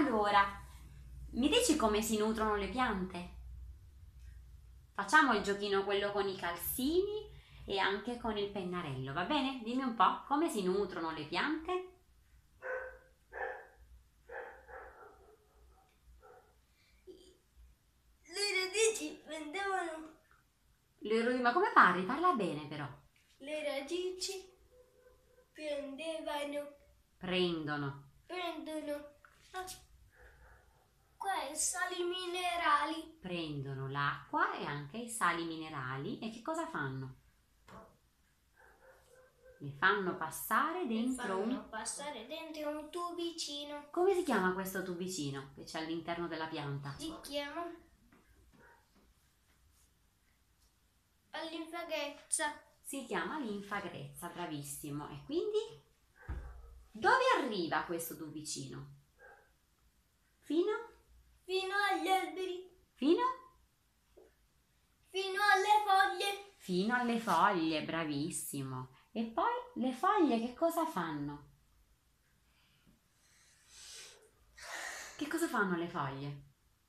Allora, mi dici come si nutrono le piante? Facciamo il giochino quello con i calzini e anche con il pennarello, va bene? Dimmi un po' come si nutrono le piante? Le radici prendevano Le ru- Ma come parli? Parla bene però. le radici prendevano Prendono. prendono ah, sali minerali Prendono l'acqua e anche i sali minerali e che cosa fanno? Le fanno passare dentro un... fanno passare dentro un tubicino Come si chiama questo tubicino che c'è all'interno della pianta? si chiama all'infaghezza Si chiama linfa grezza, bravissimo. E quindi dove arriva questo tubicino? Fino? Fino agli alberi Fino? fino alle foglie Fino alle foglie, bravissimo. E poi le foglie che cosa fanno? Che cosa fanno le foglie?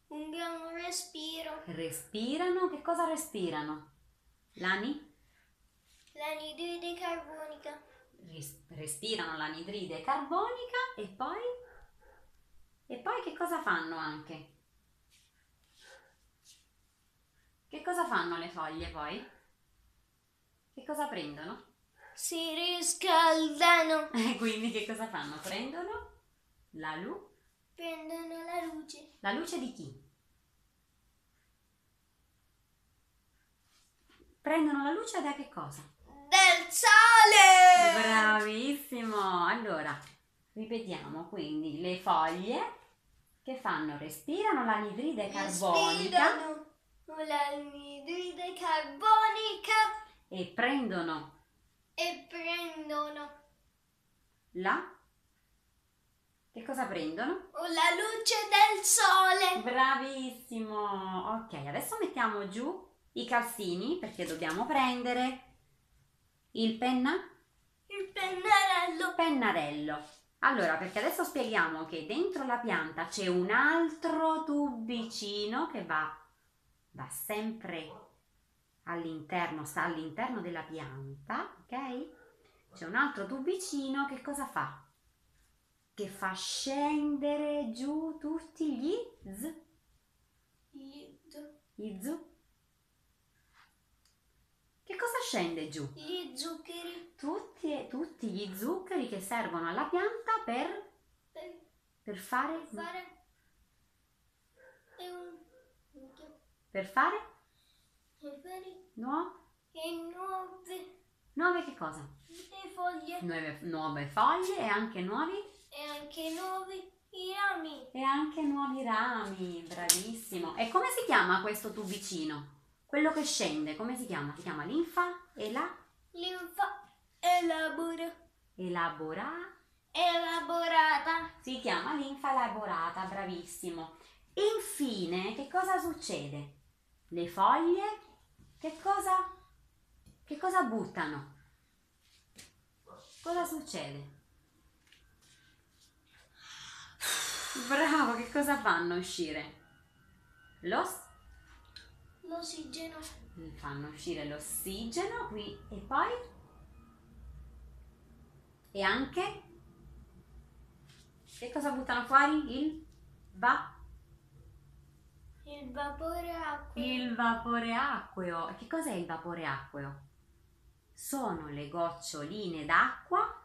un gran respiro Respirano, che cosa respirano? L'ani? l'anidride carbonica Ris- respirano l'anidride carbonica e poi? E poi che cosa fanno anche? Che cosa fanno le foglie poi? Che cosa prendono? si riscaldano E quindi che cosa fanno? Prendono la, lu- prendono la luce la luce di chi? Prendono la luce da che cosa? del sale Bravissimo! Allora, ripetiamo quindi le foglie che fanno? Respirano l'anidride carbonica Respirano l'anidride carbonica e prendono e prendono la... Che cosa prendono? la luce del sole. Bravissimo! Ok, adesso mettiamo giù i calzini perché dobbiamo prendere il penna... Il pennarello pennarello. Allora, perché adesso spieghiamo che dentro la pianta c'è un altro tubicino che va, va sempre all'interno, sta all'interno della pianta, ok? C'è un altro tubicino che cosa fa? Che fa scendere giù tutti gli z, gli, zu. Che cosa scende giù? gli zuccheri Tutti, gli zuccheri che servono alla pianta per, per per fare fare e un Per fare per fare nuo- e nuove nuove che cosa? le foglie Nuove, nuove foglie e anche nuovi e anche nuovi rami. e anche nuovi rami, bravissimo. E come si chiama questo tubicino? Quello che scende, come si chiama? Si chiama linfa e la Linfa elabora, elabora elaborata. si chiama linfa elaborata, bravissimo. Infine, che cosa succede? Le foglie che cosa che cosa buttano? Cosa succede? Bravo, che cosa fanno uscire? Lo s- L'ossigeno, fanno uscire l'ossigeno qui e poi e anche che cosa buttano fuori? Il va il vapore acqueo, il vapore acqueo. Che cos'è il vapore acqueo? Sono le goccioline d'acqua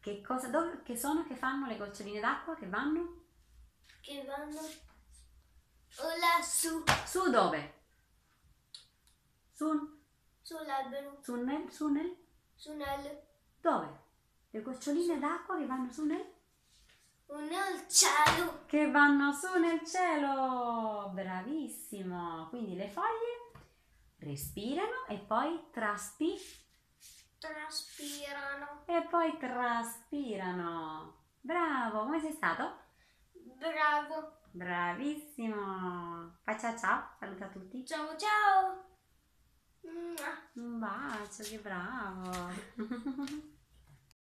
che cosa dove, che sono che fanno le goccioline d'acqua che vanno che vanno lassù su dove? Su, sull'albero, su nel su nel su nel dove? Le goccioline d'acqua che vanno su nel un cielo. che vanno su nel cielo. Bravissimo. Quindi le foglie respirano e poi traspi Traspirano. e poi traspirano. Bravo, come sei stato? Bravo. Bravissimo. Fai ciao ciao, saluta tutti. Ciao ciao. Mua. Un bacio, che bravo.